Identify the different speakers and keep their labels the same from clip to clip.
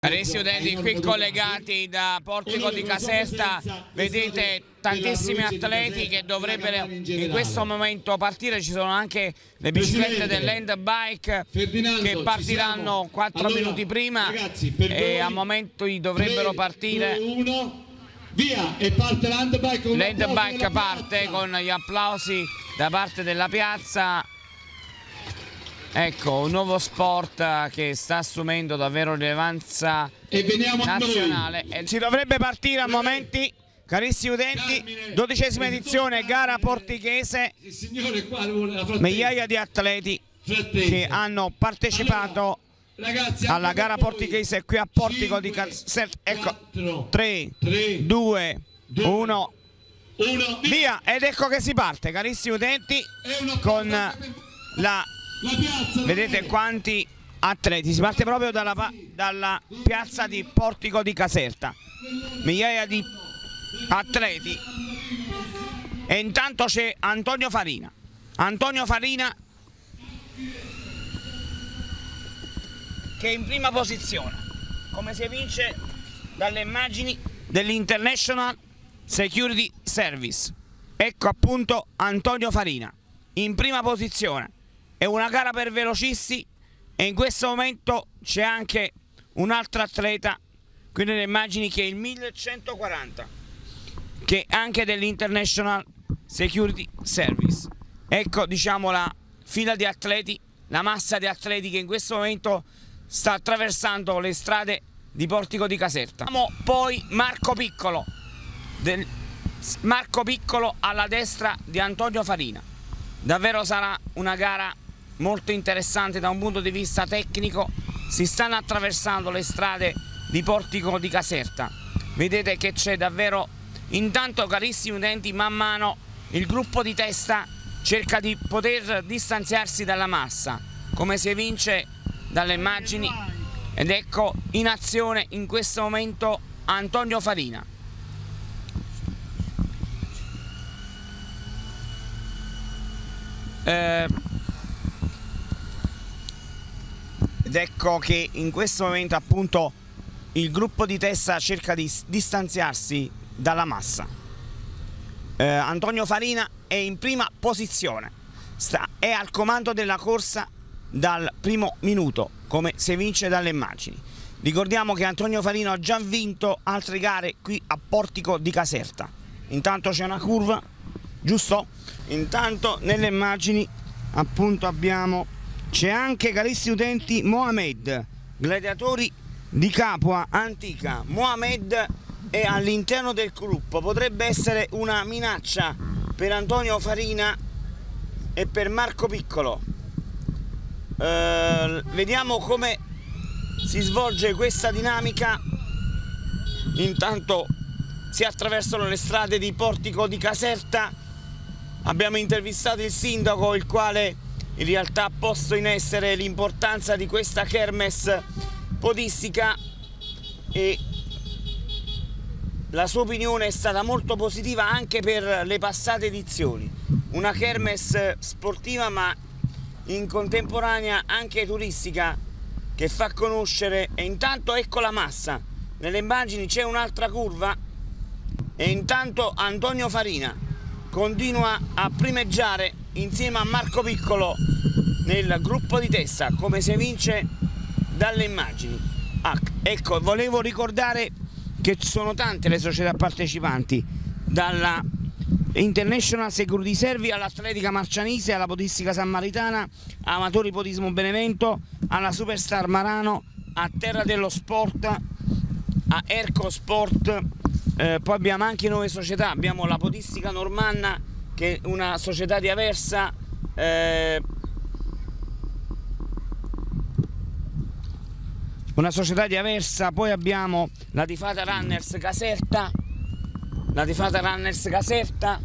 Speaker 1: Cari studenti qui collegati da Portico di Caserta vedete tantissimi atleti che dovrebbero in questo momento partire, ci sono anche le biciclette dell'end bike che partiranno 4 minuti prima. e a momenti dovrebbero partire.
Speaker 2: Via e parte l'hand bike
Speaker 1: L'end bike parte con gli applausi da parte della piazza Ecco, un nuovo sport che sta assumendo davvero rilevanza nazionale. Si dovrebbe partire a momenti, carissimi utenti, dodicesima edizione, gara portichese, migliaia di atleti che hanno partecipato alla gara portichese qui a Portico di Caserta. Ecco, 3, 2, 1, via! Ed ecco che si parte, carissimi utenti, con la Vedete quanti atleti, si parte proprio dalla, dalla, piazza di Portico di Caserta, migliaia di atleti. E intanto c'è Antonio Farina, Antonio Farina che è in prima posizione, come si evince dalle immagini dell'International Security Service, ecco appunto Antonio Farina, in prima posizione è una gara per velocisti e in questo momento c'è anche un altro atleta qui nelle immagini che è il 1140 che è anche dell'International Security Service. Ecco diciamo la fila di atleti la massa di atleti che in questo momento sta attraversando le strade di Portico di Caserta. Abbiamo poi Marco Piccolo del Marco Piccolo alla destra di Antonio Farina. Davvero sarà una gara molto interessante da un punto di vista tecnico si stanno attraversando le strade di Portico di Caserta. Vedete che c'è davvero intanto carissimi utenti man mano il gruppo di testa cerca di poter distanziarsi dalla massa come si evince dalle immagini. Ed ecco in azione in questo momento Antonio Farina. Eh, ed ecco che in questo momento appunto il gruppo di testa cerca di distanziarsi dalla massa. Eh, Antonio Farina è in prima posizione, Sta, è al comando della corsa dal primo minuto, come si evince dalle immagini. Ricordiamo che Antonio Farina ha già vinto altre gare qui a Portico di Caserta. Intanto c'è una curva, giusto? Intanto nelle immagini appunto abbiamo c'è anche, carissimi utenti, Mohamed, gladiatori di Capua Antica. Mohamed è all'interno del gruppo, potrebbe essere una minaccia per Antonio Farina e per Marco Piccolo. Eh, vediamo come si svolge questa dinamica. Intanto si attraversano le strade di Portico di Caserta. Abbiamo intervistato il sindaco, il quale in realtà posto in essere l'importanza di questa kermesse podistica e la sua opinione è stata molto positiva anche per le passate edizioni. Una kermesse sportiva ma in contemporanea anche turistica che fa conoscere e intanto ecco la massa. Nelle immagini c'è un'altra curva e intanto Antonio Farina continua a primeggiare insieme a Marco Piccolo nel gruppo di testa come si evince dalle immagini. Ah, ecco volevo ricordare che sono tante le società partecipanti dalla International Security Service all'Atletica Marcianise, alla Podistica San Maritana, a Amatori Podismo Benevento, alla Superstar Marano, a Terra dello Sport, a Erco Sport, eh, poi abbiamo anche nuove società, abbiamo la Podistica Normanna che una società di Aversa eh, una società di Aversa poi abbiamo la Tifata Runners Caserta la Tifata Runners Caserta.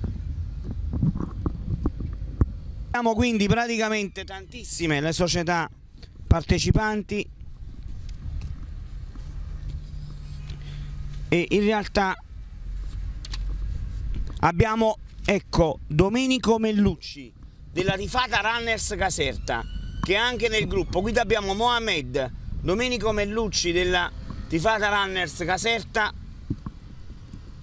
Speaker 1: Abbiamo quindi praticamente tantissime le società partecipanti. E in realtà abbiamo Ecco, Domenico Mellucci della Rifata Runners Caserta che è anche nel gruppo. Qui abbiamo Mohamed, Domenico Mellucci della Tifata Runners Caserta,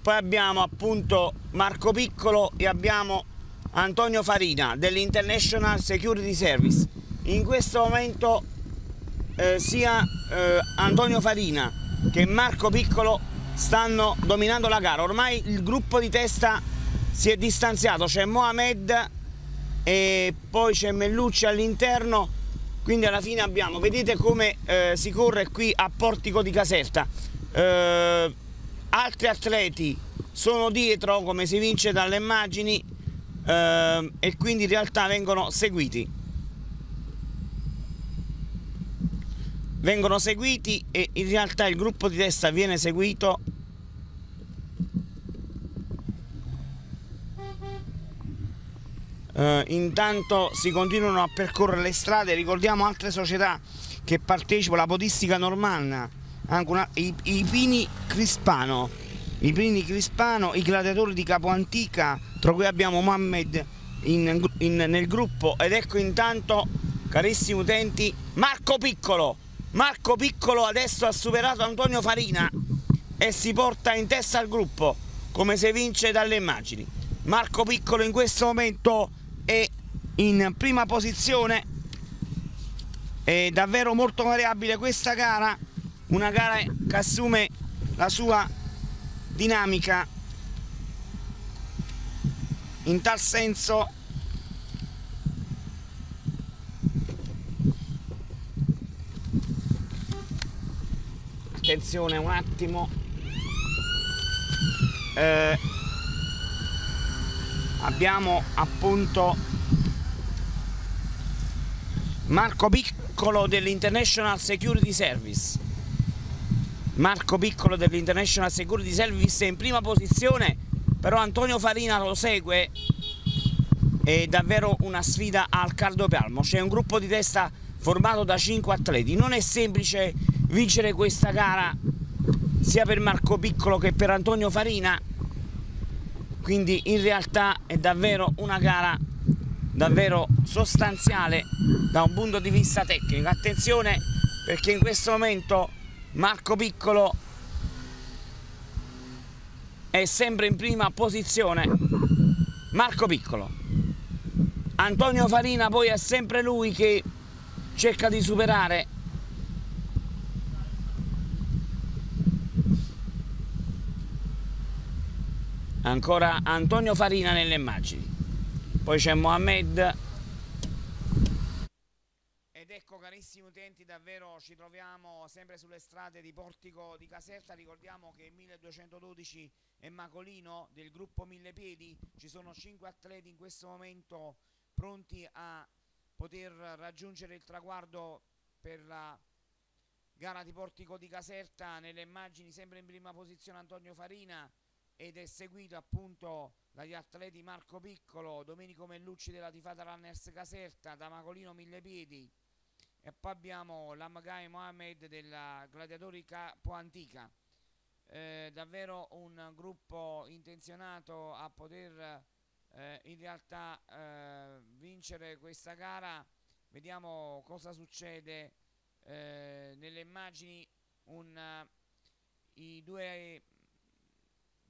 Speaker 1: poi abbiamo appunto Marco Piccolo e abbiamo Antonio Farina dell'International Security Service. In questo momento eh, sia eh, Antonio Farina che Marco Piccolo stanno dominando la gara. Ormai il gruppo di testa si è distanziato, c'è Mohamed e poi c'è Mellucci all'interno, quindi alla fine abbiamo, vedete come eh, si corre qui a Portico di Caserta. Eh, altri atleti sono dietro, come si vince dalle immagini, eh, e quindi in realtà vengono seguiti. vengono seguiti e in realtà il gruppo di testa viene seguito Uh, intanto si continuano a percorrere le strade, ricordiamo altre società che partecipano, la Podistica Normanna, una, i, i, Pini Crispano, i Pini Crispano, i Gladiatori di Capo Antica, tra cui abbiamo Mohammed in, in, nel gruppo. Ed ecco intanto, carissimi utenti, Marco Piccolo, Marco Piccolo adesso ha superato Antonio Farina e si porta in testa al gruppo, come si vince dalle immagini. Marco Piccolo in questo momento è in prima posizione, è davvero molto variabile questa gara, una gara che assume la sua dinamica in tal senso. Attenzione un attimo. Eh, abbiamo appunto Marco Piccolo dell'International Security Service. Marco Piccolo dell'International Security Service è in prima posizione però Antonio Farina lo segue. È davvero una sfida al cardiopalmo c'è un gruppo di testa formato da 5 atleti. Non è semplice vincere questa gara sia per Marco Piccolo che per Antonio Farina quindi in realtà è davvero una gara davvero sostanziale da un punto di vista tecnico. Attenzione perché in questo momento Marco Piccolo è sempre in prima posizione. Marco Piccolo. Antonio Farina poi è sempre lui che cerca di superare ancora Antonio Farina nelle immagini. Poi c'è Mohamed. Ed ecco carissimi utenti davvero ci troviamo sempre sulle strade di Portico di Caserta. Ricordiamo che 1212 è Macolino del gruppo Mille Piedi. Ci sono 5 atleti in questo momento pronti a poter raggiungere il traguardo per la gara di Portico di Caserta. Nelle immagini sempre in prima posizione Antonio Farina ed è seguito appunto dagli atleti Marco Piccolo, Domenico Mellucci della Tifata Runners Caserta, da Macolino Millepiedi e poi abbiamo l'Amagai Mohamed della Gladiatori Capo Antica. Eh, davvero un gruppo intenzionato a poter eh, in realtà eh, vincere questa gara. Vediamo cosa succede eh, nelle immagini. Un, I due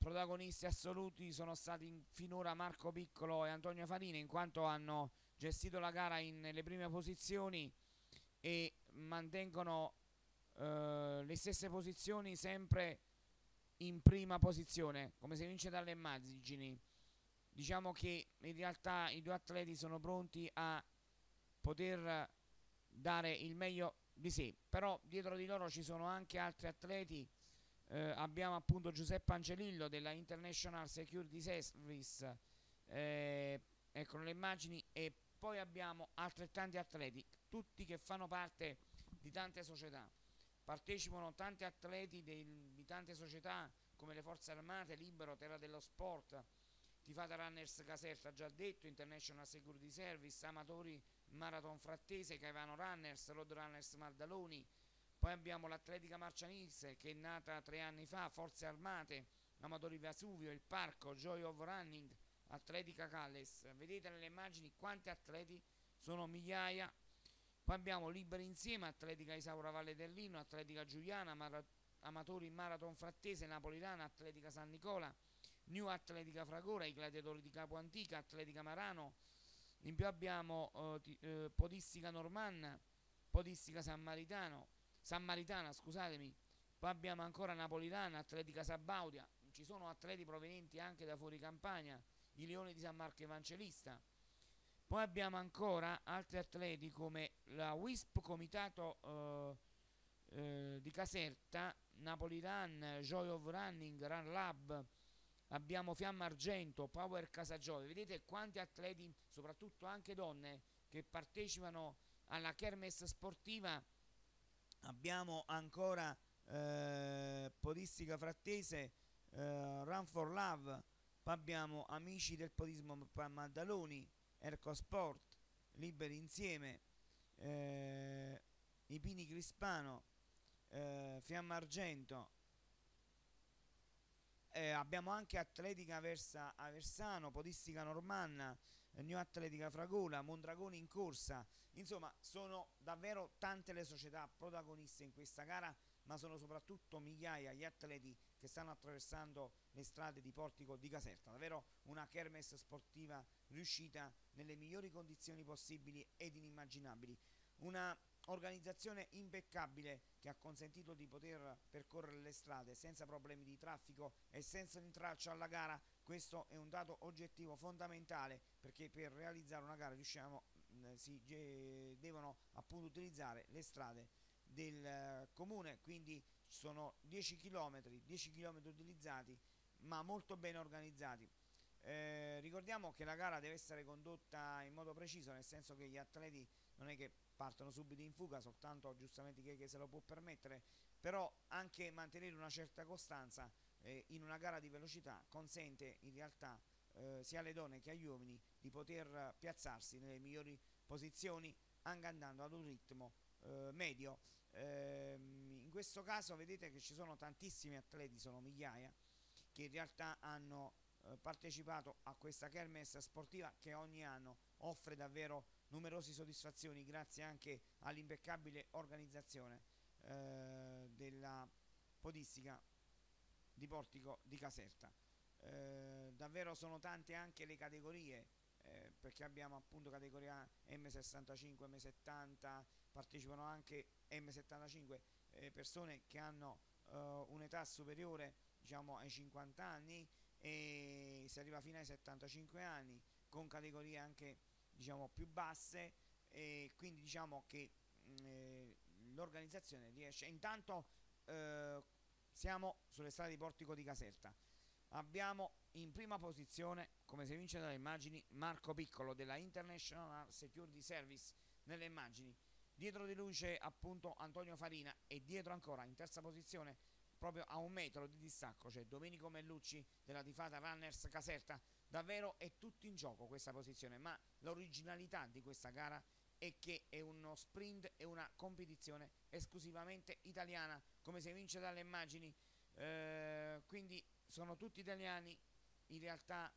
Speaker 1: protagonisti assoluti sono stati finora Marco Piccolo e Antonio Farina in quanto hanno gestito la gara in, nelle prime posizioni e mantengono eh, le stesse posizioni sempre in prima posizione come si vince dalle immagini. Diciamo che in realtà i due atleti sono pronti a poter dare il meglio di sé però dietro di loro ci sono anche altri atleti eh, abbiamo appunto Giuseppe Angelillo della International Security Service. Eh, ecco le immagini e poi abbiamo altrettanti atleti tutti che fanno parte di tante società. Partecipano tanti atleti dei, di tante società come le forze armate, Libero, Terra dello Sport Tifata Runners Caserta già detto, International Security Service, Amatori Marathon Frattese, Caivano Runners, Road Runners Mardaloni, poi abbiamo l'Atletica Marcianise che è nata tre anni fa, Forze Armate, Amatori Vesuvio, il Parco, Joy of Running, Atletica Calles. Vedete nelle immagini quanti atleti sono migliaia. Poi abbiamo Liberi Insieme, Atletica Isaura Valle del Lino, Atletica Giuliana, Mar amatori marathon frattese, Napolitana, Atletica San Nicola, New Atletica Fragora, i gladiatori di Capo Antica, Atletica Marano, in più abbiamo eh, eh, Podistica Normanna, Podistica San Maritano, San Maritana, scusatemi, poi abbiamo ancora Napolitana, Atletica Sabaudia, ci sono atleti provenienti anche da fuori campagna, i Leoni di San Marco Evangelista. Poi abbiamo ancora altri atleti come la WISP Comitato eh, eh, di Caserta, Napolitan, Joy of Running, Run Lab, abbiamo Fiamma Argento, Power Casagiove. Vedete quanti atleti, soprattutto anche donne, che partecipano alla kermesse sportiva. Abbiamo ancora eh, Podistica Frattese, eh, Run for Love, poi abbiamo Amici del Podismo Maddaloni, Erco Sport, Liberi Insieme, eh, I Pini Crispano, eh, Fiamma Argento, eh, abbiamo anche Atletica Versa Aversano, Podistica Normanna, eh, New Atletica Fragola, Mondragoni in corsa. Insomma, sono davvero tante le società protagoniste in questa gara, ma sono soprattutto migliaia gli atleti che stanno attraversando le strade di Portico di Caserta. Davvero una kermesse sportiva riuscita nelle migliori condizioni possibili ed inimmaginabili. Una organizzazione impeccabile che ha consentito di poter percorrere le strade senza problemi di traffico e senza intralcio alla gara. Questo è un dato oggettivo fondamentale perché per realizzare una gara riusciamo mm, si devono appunto utilizzare le strade del eh, comune. Quindi sono 10 km 10 km utilizzati ma molto bene organizzati eh, ricordiamo che la gara deve essere condotta in modo preciso nel senso che gli atleti non è che partono subito in fuga, soltanto giustamente chi, che se lo può permettere, però anche mantenere una certa costanza eh, in una gara di velocità consente in realtà eh, sia alle donne che agli uomini di poter piazzarsi nelle migliori posizioni anche andando ad un ritmo eh, medio. Ehm, in questo caso vedete che ci sono tantissimi atleti, sono migliaia, che in realtà hanno partecipato a questa kermesse sportiva che ogni anno offre davvero numerose soddisfazioni grazie anche all'impeccabile organizzazione eh, della podistica di Portico di Caserta. Eh, davvero sono tante anche le categorie eh, perché abbiamo appunto categoria M65, M70, partecipano anche M75 eh, persone che hanno eh, un'età superiore diciamo ai 50 anni e si arriva fino ai 75 anni con categorie anche diciamo, più basse. E quindi diciamo che mm, eh, l'organizzazione riesce. Intanto eh, siamo sulle strade di Portico di Caserta. Abbiamo in prima posizione come si vince dalle immagini Marco Piccolo della International Security Service nelle immagini. Dietro di lui c'è appunto Antonio Farina e dietro ancora in terza posizione proprio a un metro di distacco c'è Domenico Mellucci della Tifata Runners Caserta. Davvero è tutto in gioco questa posizione ma l'originalità di questa gara è che è uno sprint e una competizione esclusivamente italiana come si vince dalle immagini. Eh, quindi sono tutti italiani in realtà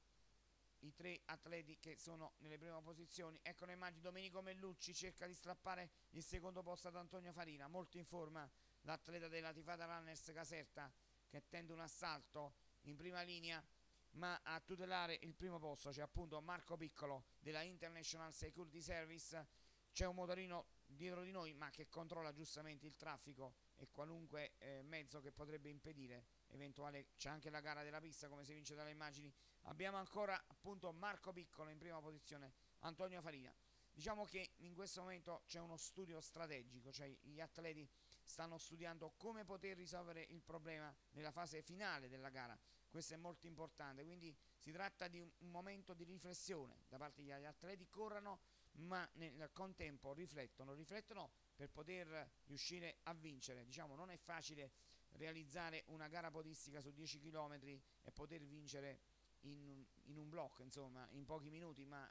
Speaker 1: i tre atleti che sono nelle prime posizioni. Ecco le immagini. Domenico Mellucci cerca di strappare il secondo posto ad Antonio Farina. Molto in forma l'atleta della Tifata Runners Caserta che tende un assalto in prima linea ma a tutelare il primo posto c'è appunto Marco Piccolo della International Security Service. C'è un motorino dietro di noi ma che controlla giustamente il traffico e qualunque eh, mezzo che potrebbe impedire eventuale c'è anche la gara della pista come si vince dalle immagini abbiamo ancora appunto Marco Piccolo in prima posizione Antonio Farina diciamo che in questo momento c'è uno studio strategico cioè gli atleti stanno studiando come poter risolvere il problema nella fase finale della gara. Questo è molto importante, quindi si tratta di un, momento di riflessione da parte degli atleti, corrono ma nel contempo riflettono, riflettono per poter riuscire a vincere. Diciamo non è facile realizzare una gara podistica su 10 km e poter vincere in, in un blocco, insomma, in pochi minuti, ma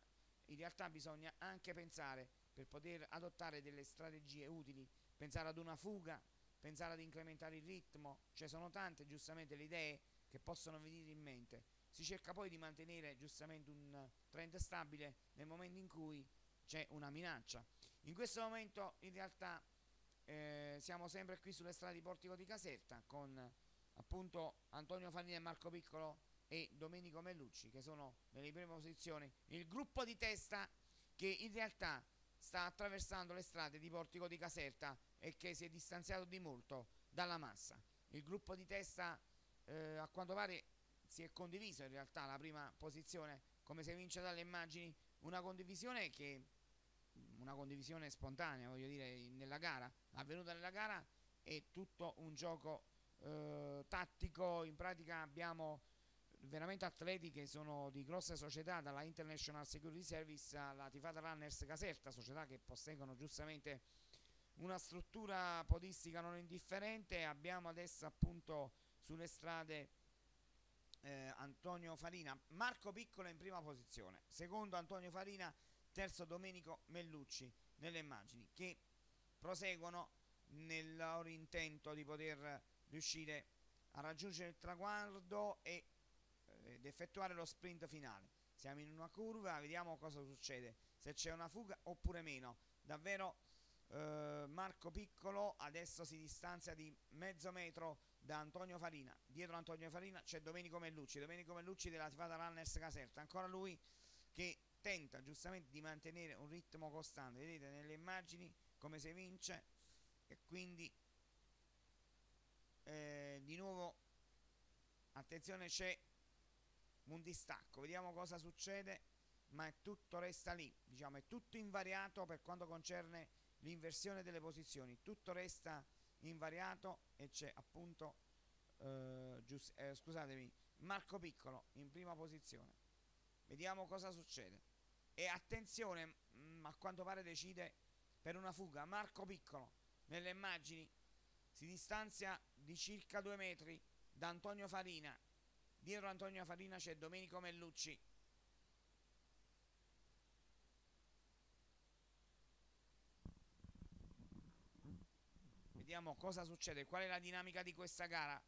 Speaker 1: in realtà bisogna anche pensare per poter adottare delle strategie utili pensare ad una fuga, pensare ad incrementare il ritmo, cioè sono tante giustamente le idee che possono venire in mente. Si cerca poi di mantenere giustamente un trend stabile nel momento in cui c'è una minaccia. In questo momento in realtà eh, siamo sempre qui sulle strade di Portico di Caserta con appunto Antonio Fanini e Marco Piccolo e Domenico Mellucci che sono nelle prime posizioni. Il gruppo di testa che in realtà sta attraversando le strade di Portico di Caserta e che si è distanziato di molto dalla massa. Il gruppo di testa eh, a quanto pare si è condiviso in realtà la prima posizione. Come si evince dalle immagini una condivisione che una condivisione spontanea voglio dire nella gara avvenuta nella gara è tutto un gioco eh, tattico. In pratica abbiamo veramente atleti che sono di grosse società dalla International Security Service alla Tifata Runners Caserta società che posseggono giustamente una struttura podistica non indifferente. Abbiamo adesso appunto sulle strade eh, Antonio Farina. Marco Piccolo in prima posizione. Secondo Antonio Farina terzo Domenico Mellucci nelle immagini che proseguono nel loro intento di poter riuscire a raggiungere il traguardo e, eh, ed effettuare lo sprint finale. Siamo in una curva vediamo cosa succede se c'è una fuga oppure meno. Davvero eh, Marco Piccolo adesso si distanzia di mezzo metro da Antonio Farina. Dietro Antonio Farina c'è Domenico Mellucci Domenico Mellucci della Tifata Runners Caserta ancora lui che tenta giustamente di mantenere un ritmo costante. Vedete nelle immagini come si vince e quindi eh, di nuovo attenzione c'è un distacco. Vediamo cosa succede ma tutto resta lì diciamo è tutto invariato per quanto concerne l'inversione delle posizioni. Tutto resta invariato e c'è appunto eh, eh, scusatemi Marco Piccolo in prima posizione. Vediamo cosa succede e attenzione mh, mm, a quanto pare decide per una fuga. Marco Piccolo nelle immagini si distanzia di circa due metri da Antonio Farina. Dietro Antonio Farina c'è Domenico Mellucci. Vediamo cosa succede. Qual è la dinamica di questa gara?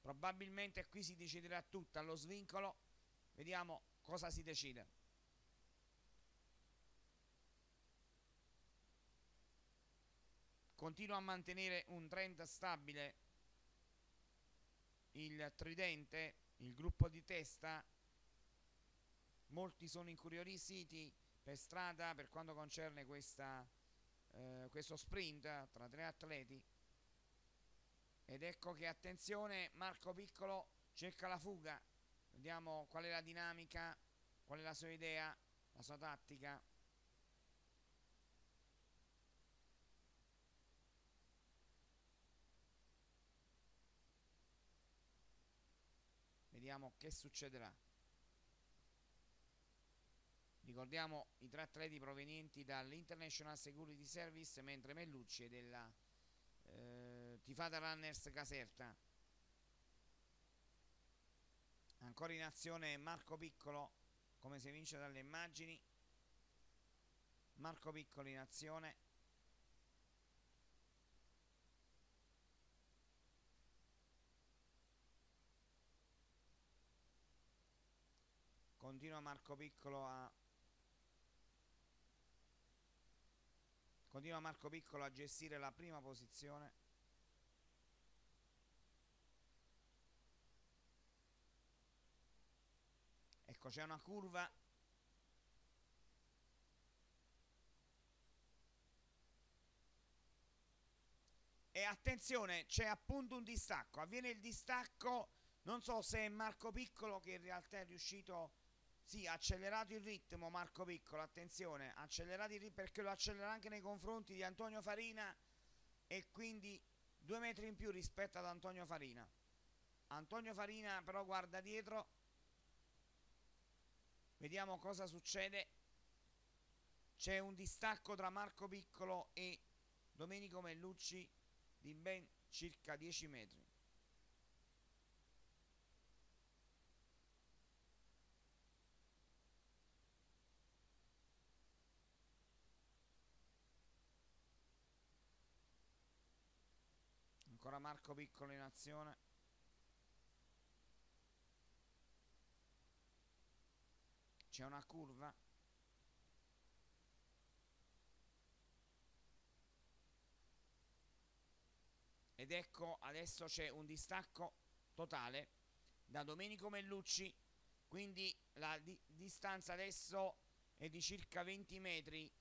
Speaker 1: Probabilmente qui si deciderà tutto allo svincolo. Vediamo cosa si decide continua a mantenere un trend stabile. Il tridente il gruppo di testa molti sono incuriositi per strada per quanto concerne questa, eh, questo sprint tra tre atleti. Ed ecco che attenzione Marco Piccolo cerca la fuga. Vediamo qual è la dinamica qual è la sua idea la sua tattica vediamo che succederà. Ricordiamo i tre atleti provenienti dall'International Security Service mentre Mellucci è della eh, Tifata Runners Caserta. Ancora in azione Marco Piccolo come si vince dalle immagini. Marco Piccolo in azione continua Marco Piccolo a continua Marco Piccolo a gestire la prima posizione. Ecco c'è una curva. E attenzione c'è appunto un distacco. Avviene il distacco non so se è Marco Piccolo che in realtà è riuscito sì, ha accelerato il ritmo Marco Piccolo, attenzione, ha accelerato il ritmo perché lo accelera anche nei confronti di Antonio Farina e quindi due metri in più rispetto ad Antonio Farina. Antonio Farina però guarda dietro, vediamo cosa succede. C'è un distacco tra Marco Piccolo e Domenico Mellucci di ben circa 10 metri. ancora Marco Piccolo in azione. C'è una curva. Ed ecco adesso c'è un distacco totale da Domenico Mellucci. Quindi la di distanza adesso è di circa 20 metri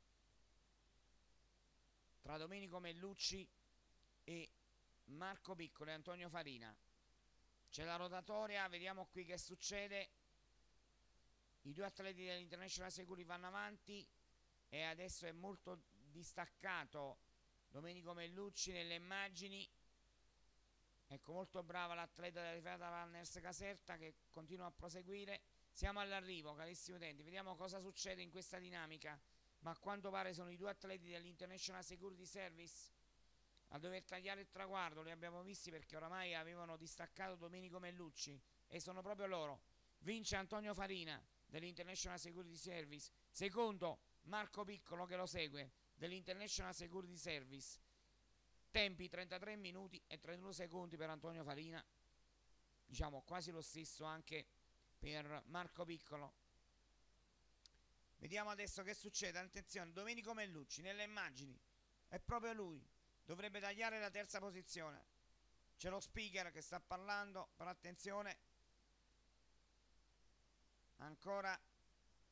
Speaker 1: tra Domenico Mellucci e Marco Piccolo e Antonio Farina. C'è la rotatoria vediamo qui che succede. I due atleti dell'International Security vanno avanti e adesso è molto distaccato Domenico Mellucci nelle immagini. Ecco molto brava l'atleta della difesa Runners Caserta che continua a proseguire. Siamo all'arrivo carissimi utenti vediamo cosa succede in questa dinamica. Ma a quanto pare sono i due atleti dell'International Security Service a dover tagliare il traguardo li abbiamo visti perché oramai avevano distaccato Domenico Mellucci e sono proprio loro. Vince Antonio Farina dell'International Security Service secondo Marco Piccolo che lo segue dell'International Security Service. Tempi 33 minuti e 31 secondi per Antonio Farina diciamo quasi lo stesso anche per Marco Piccolo. Vediamo adesso che succede. Attenzione Domenico Mellucci nelle immagini è proprio lui dovrebbe tagliare la terza posizione. C'è lo speaker che sta parlando però attenzione. Ancora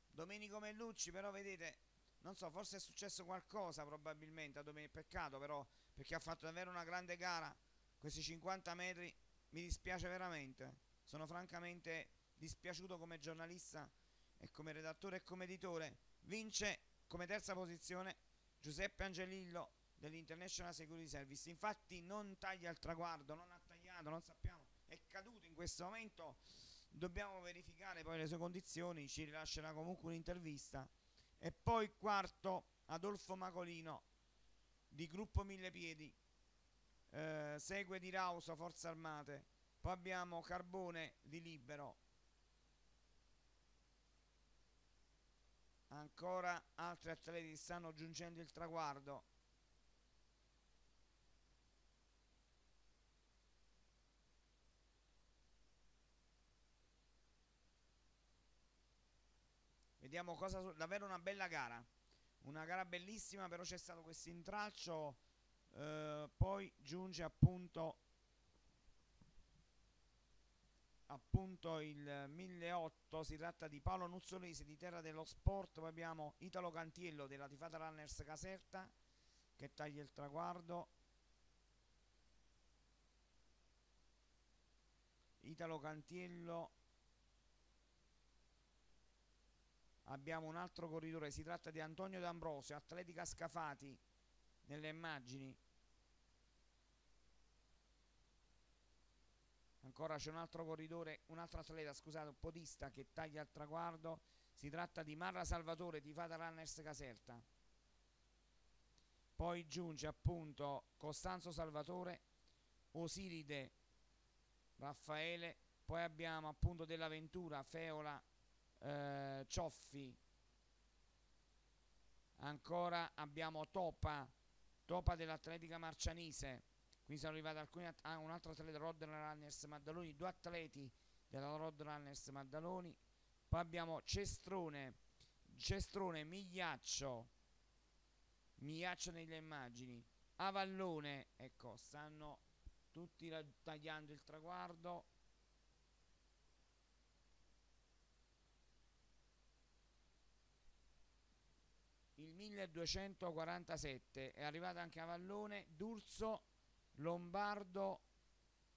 Speaker 1: Domenico Mellucci però vedete non so forse è successo qualcosa probabilmente a Domenico peccato però perché ha fatto davvero una grande gara. Questi 50 metri mi dispiace veramente. Sono francamente dispiaciuto come giornalista e come redattore e come editore. Vince come terza posizione Giuseppe Angelillo dell'International Security Service. Infatti non taglia il traguardo non ha tagliato non sappiamo è caduto in questo momento. Dobbiamo verificare poi le sue condizioni ci rilascerà comunque un'intervista. E poi quarto Adolfo Macolino di gruppo Mille Piedi. Eh, segue di Rauso Forze Armate. Poi abbiamo Carbone di Libero. Ancora altri atleti stanno giungendo il traguardo vediamo cosa davvero una bella gara. Una gara bellissima però c'è stato questo intralcio eh, poi giunge appunto appunto il 1008 si tratta di Paolo Nuzzolesi di Terra dello Sport poi abbiamo Italo Cantiello della Tifata Runners Caserta che taglia il traguardo. Italo Cantiello abbiamo un altro corridore si tratta di Antonio D'Ambrosio Atletica Scafati nelle immagini. Ancora c'è un altro corridore un altro atleta scusate un podista che taglia il traguardo. Si tratta di Marra Salvatore di Fata Runners Caserta. Poi giunge appunto Costanzo Salvatore Osiride Raffaele. Poi abbiamo appunto dell'Aventura Feola eh, Cioffi. Ancora abbiamo Topa Topa dell'Atletica Marcianise qui sono arrivati alcuni ah, un altro atleta Rod Runners Maddaloni due atleti della Rod Runners Maddaloni. Poi abbiamo Cestrone Cestrone Migliaccio. Migliaccio nelle immagini. Avallone ecco stanno tutti tagliando il traguardo il 1247 è arrivato anche a Vallone D'Urso, Lombardo,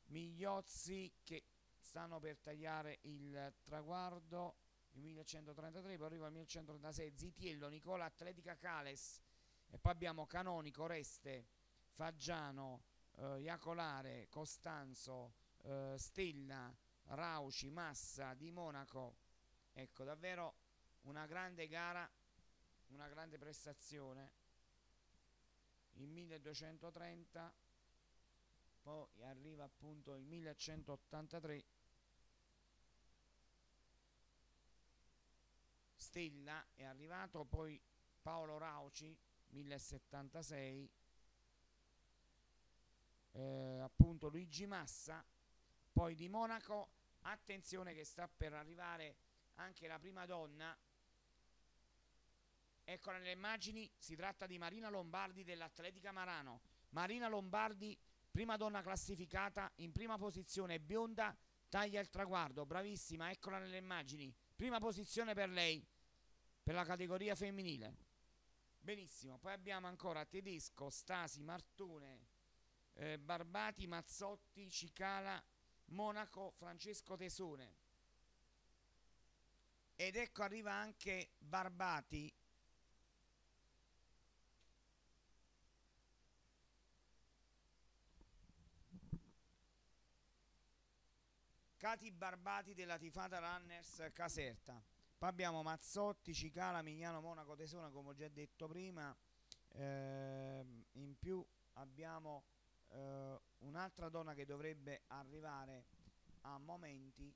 Speaker 1: Migliozzi che stanno per tagliare il traguardo il 1133 poi arriva il 1136 Zitiello, Nicola, Atletica Cales e poi abbiamo Canonico, Reste, Faggiano, eh, Iacolare, Costanzo, eh, Stella, Rauci, Massa di Monaco. Ecco davvero una grande gara una grande prestazione. Il 1230 poi arriva appunto il 1183 Stella è arrivato poi Paolo Rauci 1076 eh, appunto Luigi Massa poi di Monaco. Attenzione che sta per arrivare anche la prima donna Eccola nelle immagini, si tratta di Marina Lombardi dell'Atletica Marano. Marina Lombardi prima donna classificata, in prima posizione bionda, taglia il traguardo, bravissima, eccola nelle immagini, prima posizione per lei, per la categoria femminile. Benissimo, poi abbiamo ancora Tedesco, Stasi, Martone, eh, Barbati, Mazzotti, Cicala, Monaco, Francesco Tesone. Ed ecco arriva anche Barbati Cati Barbati della Tifata Runners Caserta. Poi abbiamo Mazzotti, Cicala, Mignano, Monaco, Tesona, come ho già detto prima. Eh, in più abbiamo eh, un'altra donna che dovrebbe arrivare a momenti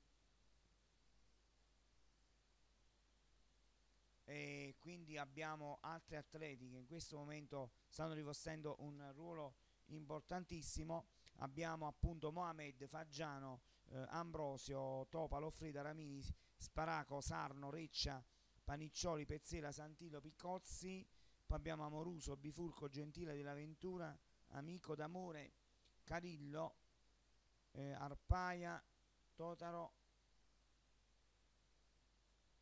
Speaker 1: e quindi abbiamo altri atleti che in questo momento stanno rivestendo un ruolo importantissimo abbiamo appunto Mohamed, Faggiano, eh, Ambrosio, Topa, Loffrida, Ramini, Sparaco, Sarno, Reccia, Paniccioli, Pezzela, Santilo, Piccozzi, poi abbiamo Amoruso, Bifurco, Gentile della Ventura, Amico d'Amore, Carillo, eh, Arpaia, Totaro,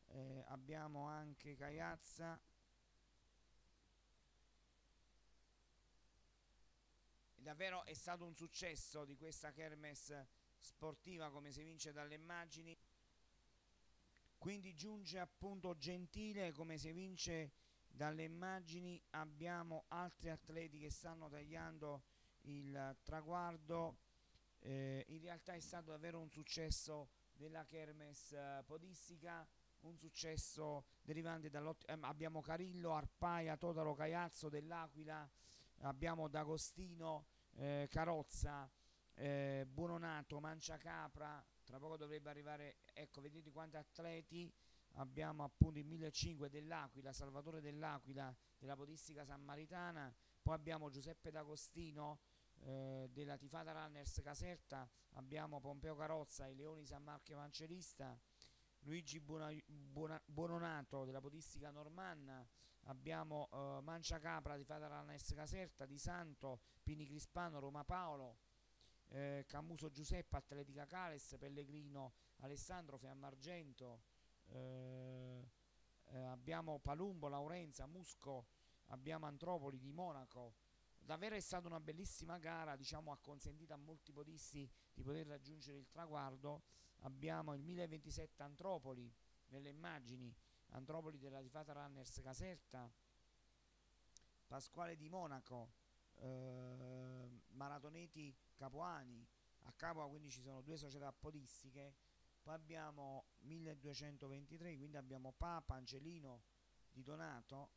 Speaker 1: eh, abbiamo anche Caiazza, davvero è stato un successo di questa kermesse sportiva come si vince dalle immagini. Quindi giunge appunto Gentile come si vince dalle immagini. Abbiamo altri atleti che stanno tagliando il traguardo. Eh, in realtà è stato davvero un successo della kermesse eh, podistica un successo derivante dall'ottima eh, abbiamo Carillo, Arpaia, Totaro, Caiazzo dell'Aquila abbiamo D'Agostino eh, Carozza, eh, Buononato, Manciacapra, tra poco dovrebbe arrivare, ecco vedete quanti atleti, abbiamo appunto il 1005 dell'Aquila, Salvatore dell'Aquila della Podistica Sammaritana, poi abbiamo Giuseppe D'Agostino eh, della Tifata Runners Caserta, abbiamo Pompeo Carozza e Leoni San Marco Evangelista, Luigi Buona, Buona, Buononato della Podistica Normanna, abbiamo eh, Mancia Capra di Fataranes Caserta, Di Santo, Pini Crispano, Roma Paolo, eh, Camuso Giuseppe, Atletica Cales, Pellegrino Alessandro, Fiammargento, eh, eh, abbiamo Palumbo, Laurenza, Musco, abbiamo Antropoli di Monaco. Davvero è stata una bellissima gara, diciamo ha consentito a molti podisti di poter raggiungere il traguardo. Abbiamo il 1027 Antropoli nelle immagini, Antropoli della Tifata Runners Caserta, Pasquale di Monaco, eh, Maratoneti Capuani, a Capua quindi ci sono due società podistiche, poi abbiamo 1223, quindi abbiamo Papa, Angelino di Donato,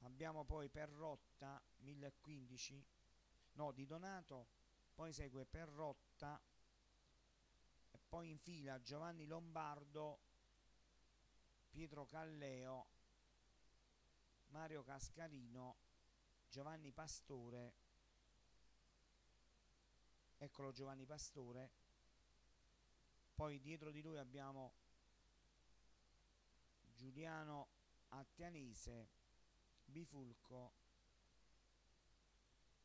Speaker 1: abbiamo poi Perrotta 1015, no di Donato, poi segue Perrotta e poi in fila Giovanni Lombardo, Pietro Calleo, Mario Cascarino, Giovanni Pastore, eccolo Giovanni Pastore, poi dietro di lui abbiamo Giuliano Attianese, Bifulco,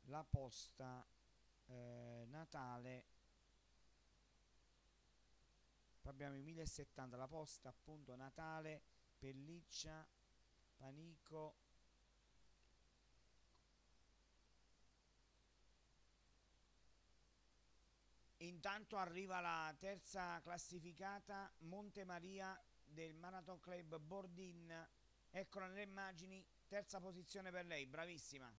Speaker 1: La Posta, eh, Natale. Poi abbiamo i 1070 la posta appunto Natale Pelliccia Panico. Intanto arriva la terza classificata Monte Maria del Marathon Club Bordin. Eccola nelle immagini terza posizione per lei bravissima